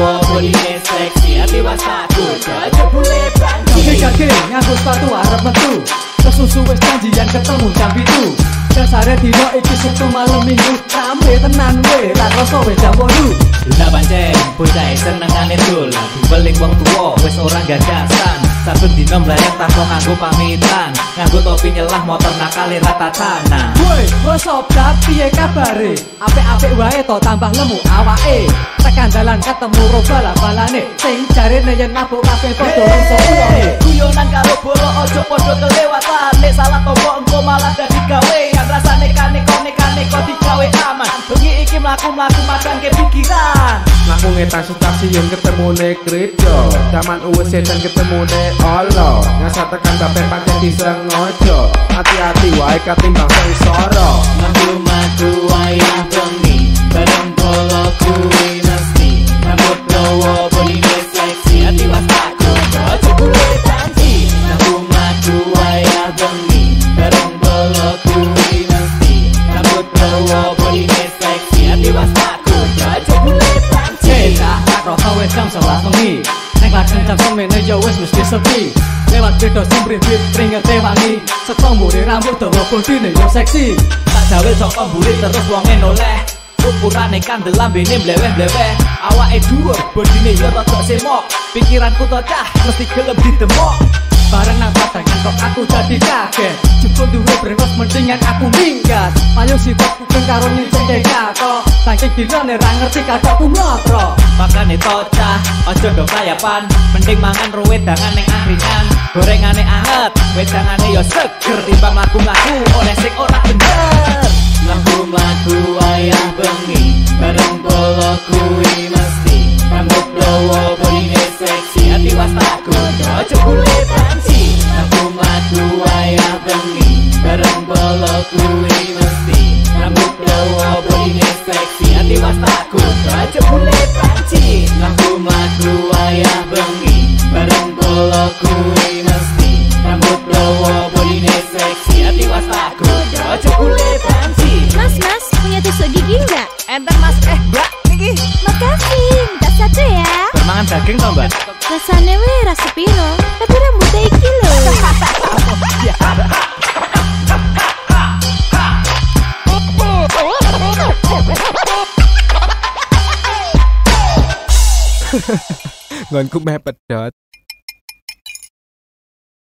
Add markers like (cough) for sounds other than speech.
Semua body seksi Tiba satu Gajah boleh bantu Gage-gage Ngaku sepatu Harap metu Kesusu wis janjian ketemu jam itu Dasare dino iki setu malam minggu Sampai tenan we Tak rasa we jam 8 Lah pancen bocah senengane dolan Dibeling wong tuwa wis ora gagasan. Saben dina mlayang tanpa nganggo pamitan. Nganggo topi nyelah motor nakale rata tanah Woi, up, Dap? Piye kabare? Apik-apik wae to tambah lemu awake. Tekan dalan ketemu ro bala-balane sing jarene yen mabuk kabeh padha rasa uwohe. Guyonan karo bolo ojo podo kelewatan Nek salah tombo engko malah dadi gawe. Yang rasane kane kone kane kok digawe aman. Bengi iki mlaku-mlaku madang ke pikiran Ngetan stasiun ketemu ne gereja Zaman uwe setan ketemu ne olo Nyasa tekan bape pancen disengojo Hati-hati wae katimbang sengsara Madu-madu wayah bengi Bareng bolo kuwi mesti Rambut dawa bonine seksi Hati was takut ojo kulit tansi Madu-madu wayah bengi jam 11 wengi. Nek lajeng jam semene ya wis mesti sepi. Lewat beda simpribit ringete wangi. Setong mburi rambut dawa bodine yo seksi. Tak jawel saka mburi terus wonge noleh Ukurane kandel lambene mleweh-mleweh. Awake dhuwur, bodine ya rada semok. Pikiranku to cah, mesti gelem ditemok. Bareng nang padangan kok aku jadi kaget. Jemput duwe brengos mendingan aku minggat. Ayo si ku karo nyiceng kato. Saking dilane ra ngerti kadaku mlotro Makane to aja do kayapan Mending mangan ro wedangan ning angkringan. Gorengane anget, wedangane ya seger Timbang mlaku-mlaku. Oleh sing ora bener. Mlaku-mlaku wayah bengi Bareng bolo kuwi mesti Rambut dawa bodine seksi Hati was takut, ojo kulit panci. Mlaku-mlaku wayah bengi Bareng bolo kuwi mesti Rambut dawa bodine seksi Hati was kuwi mesti Rambut dawa bodine seksi Hati was takut, ojo kulit panci Mas, mas, punya tusuk gigi? Enter mas, eh mbak, niki Makasih, minta satu ya. Permangan daging mbak? Rasanya weh rasa piro, tapi rambutnya iki loh. (laughs) Ngonku meh pedot